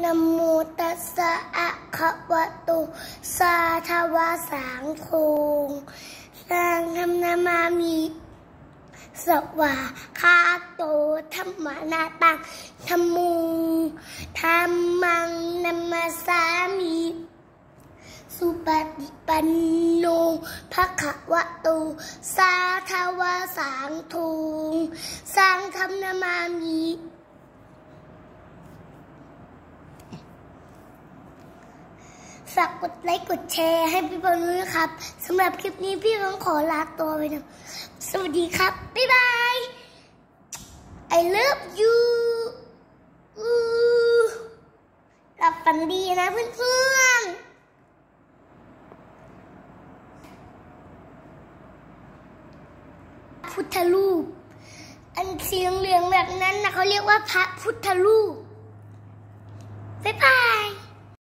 นโมตัสสะอะคะวะโตสาทวาสังโฆสังฆนามามิสวาคาโตธรรมนาตังธรรมุงธรรมังนัมมาสามิสุปฏิปันโนภะคะวะโตสาทวาสังโฆสังฆนามามิ ฝากกดไลค์กดแชร์ให้พี่บอลด้วยนะครับสำหรับคลิปนี้พี่บอลขอลาตัวไปนะสวัสดีครับ บ๊ายบาย I love you หลับฝันดีนะเพื่อนๆพุทธรูป อันสีเหลืองแบบนั้นนะเขาเรียกว่าพระพุทธรูป บ๊ายบาย